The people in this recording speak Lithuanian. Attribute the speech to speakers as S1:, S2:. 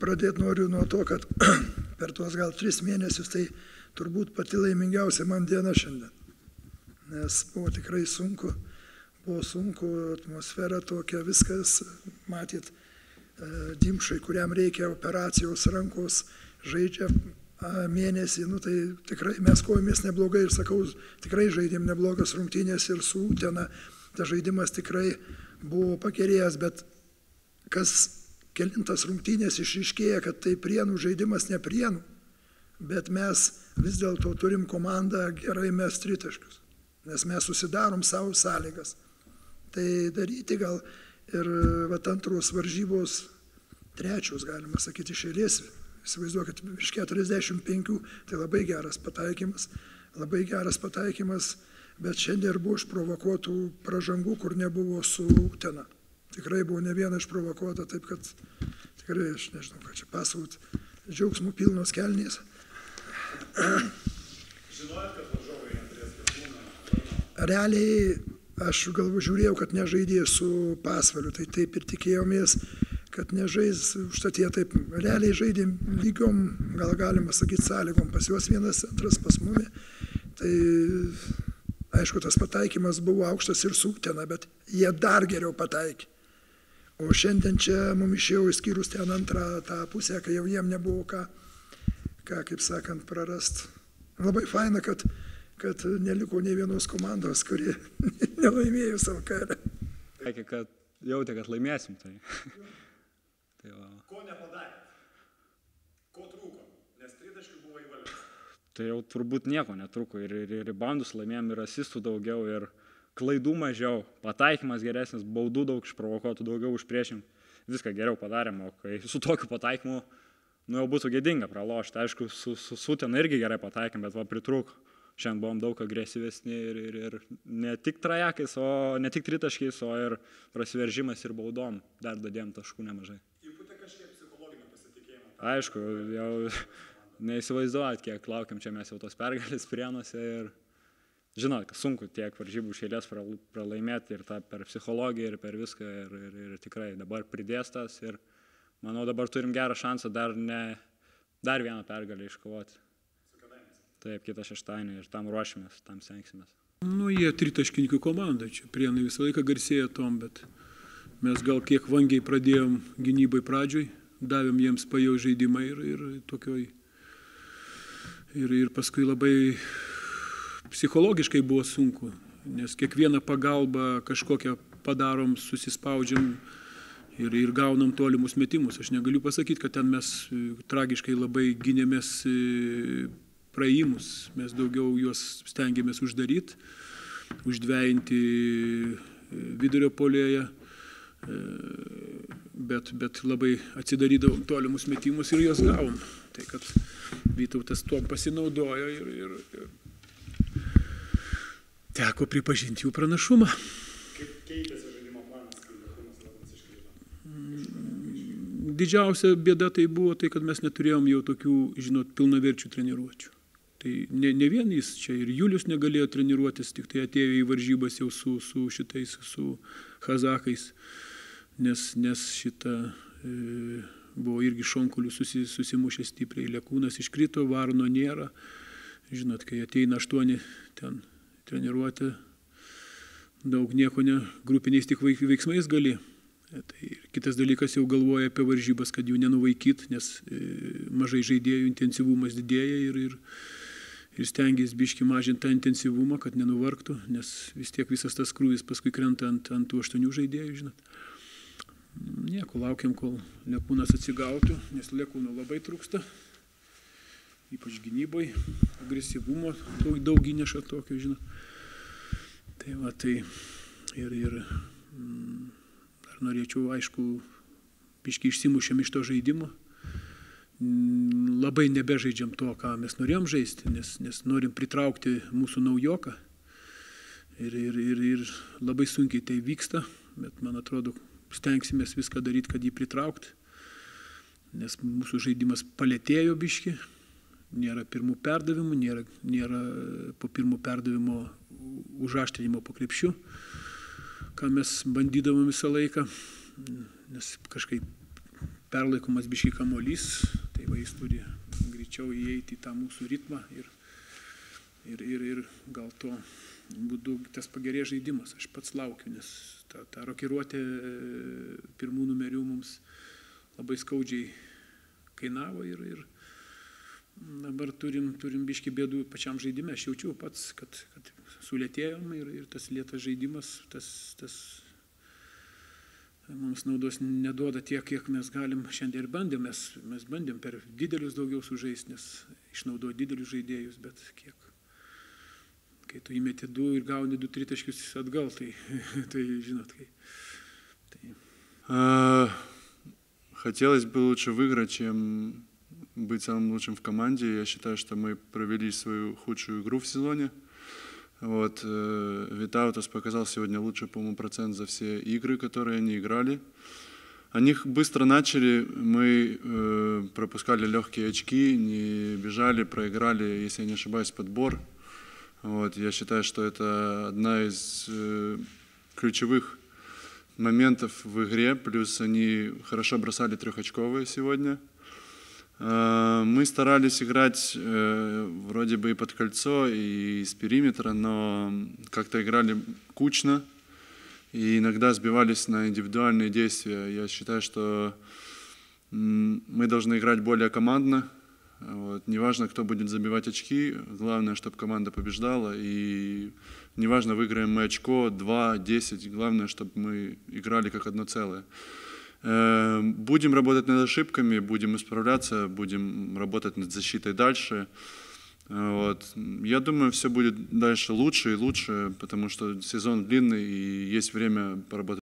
S1: pradėti noriu nuo to, kad per tuos gal tris mėnesius tai turbūt pati laimingiausia man diena šiandien. Nes buvo tikrai sunku, buvo sunku, atmosfera tokia, viskas, matyt, e, dimšai, kuriam reikia operacijos rankos, žaidžia mėnesį, nu, tai tikrai mes kovomės neblogai ir sakau, tikrai žaidėm neblogas rungtynės ir su Utena, tas žaidimas tikrai buvo pakerėjęs, bet kas kelintas rungtynės išriškėja, kad tai prienų žaidimas ne prienų, bet mes vis dėlto turim komandą gerai mes tritaškius, nes mes susidarom savo sąlygas. Tai daryti gal ir va antros varžybos, trečios, galima sakyti, išėlės įsivaizduokit, virš 45, tai labai geras pataikymas, labai geras pataikymas, bet šiandien ir buvo išprovokuotų pražangų, kur nebuvo su Utena. Tikrai buvo ne viena išprovokuota, taip kad tikrai aš nežinau, ką čia pasaut, džiaugsmų pilnos kelnės.
S2: Žinojot, kad varžovai neturės pirmūną?
S1: Realiai aš galvo žiūrėjau, kad nežaidė su pasvaliu, tai taip ir tikėjomės kad nežais, užtat jie taip realiai žaidė lygiom, gal galima sakyti, sąlygom, pas juos vienas centras, pas mumi. Tai aišku, tas pataikymas buvo aukštas ir sūtena, bet jie dar geriau pataikė. O šiandien čia mums išėjo išskyrus ten antrą tą pusę, kai jau jiem nebuvo ką, ką kaip sakant, prarast. Labai faina, kad, kad neliko nei vienos komandos, kurie nelaimėjo savo karą.
S3: Sakė, kad jautė, kad laimėsim. Tai.
S2: Tai va. Ko nepadarė? Ko trūko? Nes tritaškių buvo įvaldyta.
S3: Tai jau turbūt nieko netruko. Ir, ir, ir bandus laimėjom, ir asistų daugiau, ir klaidų mažiau, pataikymas geresnis, baudų daug išprovokuotų, daugiau užpriešim. Viską geriau padarėm, o kai su tokiu pataikymu, nu jau būtų gėdinga pralošti. Aišku, su, su Sutena irgi gerai pataikėm, bet va pritrūko. Šiandien buvom daug agresyvesni ir, ir, ir ne tik trajakais, o ne tik tritaškiais, o ir prasiveržimas ir baudom. Dar dadėjom taškų nemažai
S2: kažkiek psichologinio pasitikėjimo.
S3: Aišku, jau neįsivaizduojat, kiek laukiam čia mes jau tos pergalės prienuose ir žinot, sunku tiek varžybų išėlės pralaimėti ir tą per psichologiją ir per viską ir, ir, ir tikrai dabar pridėstas ir manau dabar turim gerą šansą dar, ne, dar vieną pergalę iškovoti. Taip, kitą šeštadienį ir tam ruošimės, tam stengsimės.
S4: Nu, jie tritaškininkų komanda, čia prienai visą laiką garsėja tom, bet Mes gal kiek vangiai pradėjom gynybai pradžioj, davėm jiems pajau žaidimą ir, ir tokioj. Ir, ir paskui labai psichologiškai buvo sunku, nes kiekvieną pagalbą kažkokią padarom, susispaudžiam ir, ir gaunam tolimus metimus. Aš negaliu pasakyti, kad ten mes e, tragiškai labai gynėmės e, praėjimus, mes daugiau juos stengiamės uždaryti, uždvėjinti e, vidurio polėje bet, bet labai atsidarydavom tolimus metimus ir juos gavom. Tai kad Vytautas tuom pasinaudojo ir, ir, ir teko pripažinti jų pranašumą.
S2: Kaip keitėsi žaidimo planas, kai Lekūnas Lapas iškrito?
S4: Didžiausia bėda tai buvo tai, kad mes neturėjom jau tokių, žinot, pilnaverčių treniruočių. Tai ne, ne vien jis čia ir Julius negalėjo treniruotis, tik tai atėjo į varžybas jau su, su šitais, su Hazakais nes, nes šitą e, buvo irgi šonkulių susi, susimušę stipriai, lėkūnas iškrito, varno nėra. Žinot, kai ateina aštuoni ten treniruoti, daug nieko ne, grupiniais tik veiksmais gali. E, tai kitas dalykas jau galvoja apie varžybas, kad jų nenuvaikyt, nes e, mažai žaidėjų intensyvumas didėja ir, ir, ir stengiasi biški mažinti tą intensyvumą, kad nenuvargtų, nes vis tiek visas tas krūvis paskui krenta ant, ant tų aštuonių žaidėjų, žinot. Nieko, laukiam, kol Lekūnas atsigautų, nes Lekūno labai trūksta, ypač gynybai, agresyvumo daug, daug įneša tokio, žinot. Tai va, tai ir, ir mm, dar norėčiau, aišku, piški išsimušėm iš to žaidimo. Mm, labai nebežaidžiam to, ką mes norėjom žaisti, nes, nes norim pritraukti mūsų naujoką. Ir, ir, ir, ir labai sunkiai tai vyksta, bet man atrodo, stengsimės viską daryti, kad jį pritraukti, nes mūsų žaidimas palėtėjo biški, nėra pirmų perdavimų, nėra, nėra po pirmų perdavimo užaštrinimo po krepšių, ką mes bandydavom visą laiką, nes kažkaip perlaikomas biški kamolys, tai va jis turi greičiau įeiti į tą mūsų ritmą ir, ir, ir, ir gal to būdu tas pagerės žaidimas. Aš pats laukiu, nes ta, ta rokiruotė e, pirmų numerių mums labai skaudžiai kainavo ir, ir dabar turim, turim biški bėdų pačiam žaidime. Aš jaučiu pats, kad, kad sulėtėjom ir, ir tas lėtas žaidimas, tas, tas mums naudos neduoda tiek, kiek mes galim šiandien ir bandėm. Mes, mes bandėm per didelius daugiau sužaisti, nes išnaudojo didelius žaidėjus, bet kiek. Kai tu įmeti du ir gauni du tritaškius atgal, tai, tai žinot, kai. Tai.
S5: А, Хотелось бы лучше выиграть, чем быть самым лучшим в команде. Я считаю, что мы провели свою худшую игру в сезоне. Вот, э, Витаутас показал сегодня лучший, по-моему, процент за все игры, которые они играли. Они быстро начали, мы э, пропускали легкие очки, не бежали, проиграли, если я не ошибаюсь, подбор. Вот, я считаю, что это одна из э, ключевых моментов в игре, плюс они хорошо бросали трехочковые сегодня. Э, Мы старались играть э, вроде бы и под кольцо, и с периметра, но как-то играли кучно и иногда сбивались на индивидуальные действия. Я считаю, что мы должны играть более командно. Вот. Неважно, кто будет забивать очки, главное, чтобы команда побеждала. И неважно, выиграем мы очко, 2, 10, главное, чтобы мы играли как одно целое. Э, Будем работать над ошибками, будем исправляться, будем работать над защитой дальше. Вот. Я думаю, все будет дальше лучше и лучше, потому что сезон длинный и есть время поработать.